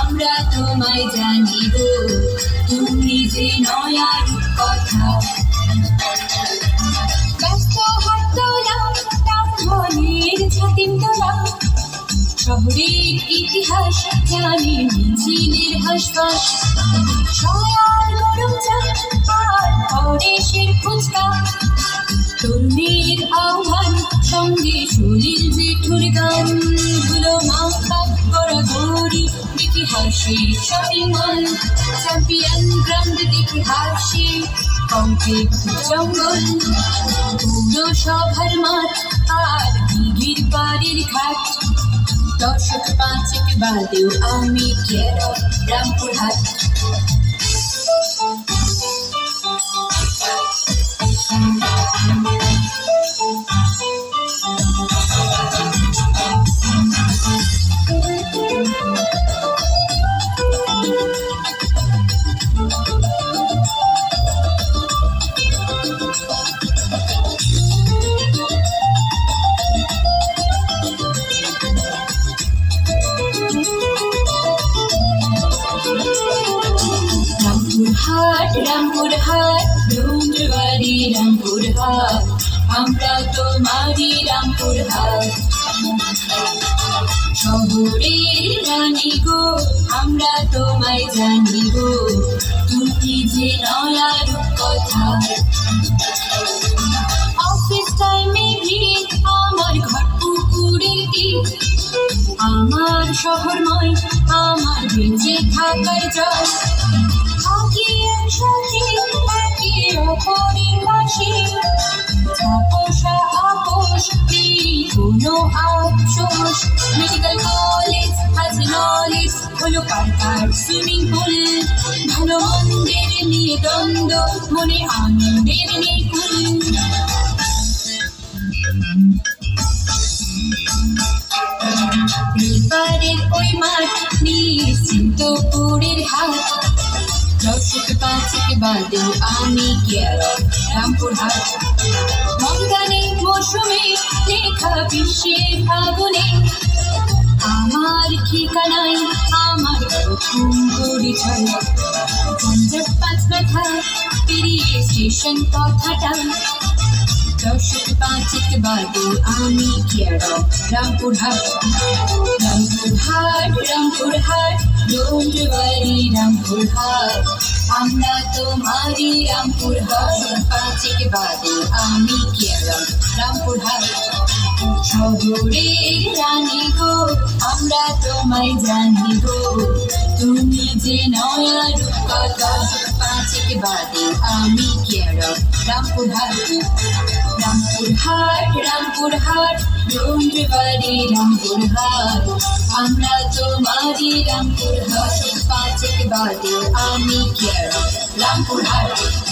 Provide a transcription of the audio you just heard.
আমরা তোমায় জানিব, তুমি যে নয়ার কথা। শহরের ইতিহাস জানি, মিছিলের হাসপাস। সয়ার গরম আর পরেশের ফুচকা। তরুণীর আহ্বান, সঙ্গে সুনীল জেঠুর গান। হাসি শপিং মল চ্যাম্পিয়ন গ্রাউন্ড দেখি হাসি কংক্রিট জঙ্গল। পুরো সভার মাঠ, আর দিঘির বাড়ির ঘাট। দর্শক পাঁচেক বাদেও আমি কেরো রামপুরহাট। রামপুরহাট রামপুরহাট ডুমরবাড়ি রামপুরহাট আমরা তোমারই রামপুরহাট শহরের রানী গো, আমরা তোমায় জানি গো। তুমি যে নয়ার কথা। অফিস টাইমে ভিড় আমার ঘর পুকুরের তীর। আমার শহর নয় আমার বেঁচে থাকার জয় একসাথে একে অপরের পাশে আপোষা আপোষ কোনো আফসোস মেডিকেল কলেজ আছে নলেজ হলো পার্কার সুইমিং পুল ভালো মন্দের নিয়ে দ্বন্দ্ব মনে আনন্দের নেই এবারের ওই মাঠ নিশ্চিন্তপুরের হাট দর্শক থেকে বাদে আমি কেরল রামপুর হাট। মঙ্গানে মৌসুমে লেখা বিশ্বে ভাবনে। আমার ঠিকানায়, আমার প্রথম পরিচয়। পঞ্চাশ পাঁচ মাথা পেরিয়ে স্টেশন কথাটা। দর্শক পাঁচেক বাদে আমি কেরল রামপুরহাট রামপুরহাট রামপুরহাট ডোমরবাড়ি রামপুরহাট আমরা তোমারই রামপুরহাট পাঁচেক বাদে আমি কেরল রামপুরহাট শহরের রানী গো আমরা তোমায় জানি গো তুমি যে নয়া রূপকথা পাঁচেক বাদে আমি কেরল রামপুরহাট রামপুরহাট রামপুরহাট ডোমরবাড়ি রামপুরহাট। আমরা তোমারই রামপুরহাট পাঁচেক বাদে আমি কেরল রামপুরহাট।